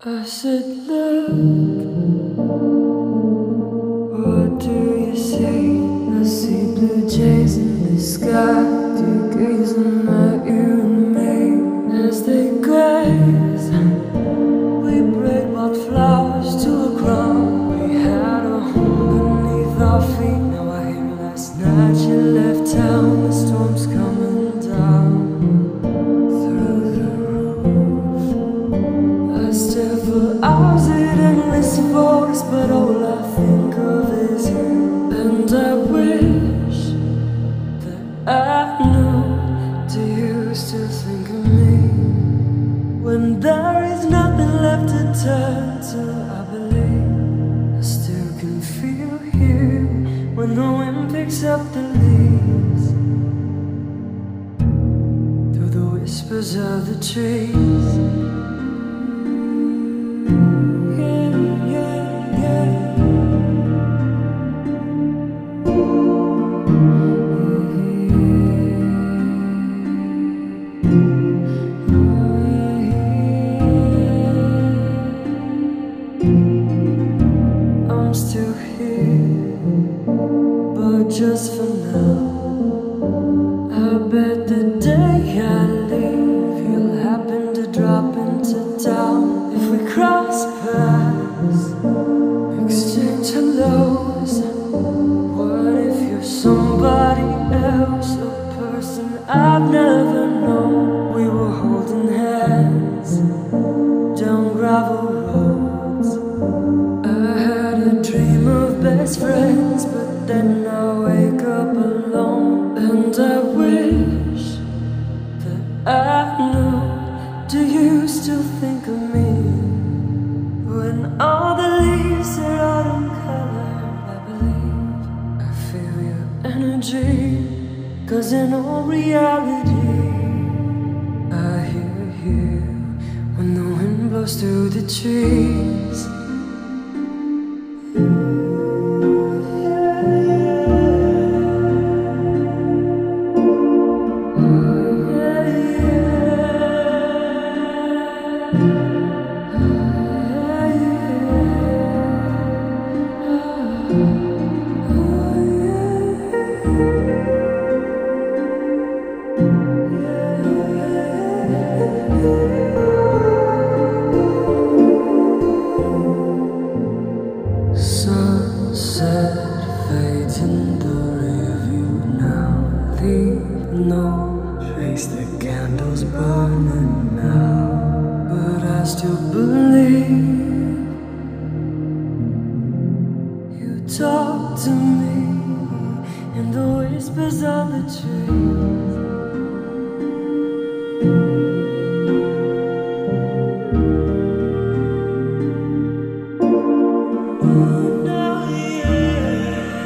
I said, look, what do you see? I see blue jays in the sky. Do gaze on my you and me as they graze? We braid wild flowers to a crown. We had a home beneath our feet. Still think of me? When there is nothing left to turn to, I believe I still can feel you when the wind picks up the leaves through the whispers of the trees. Just for now. I bet the day I leave, you'll happen to drop into town. If we cross paths, exchange hellos. What if you're somebody else, a person I've never still think of me when all the leaves are autumn color I believe I feel your energy, cause in all reality, I hear you when the wind blows through the trees. No trace, the candles burning now. But I still believe you talk to me in the whispers of the trees. Oh, no, yeah.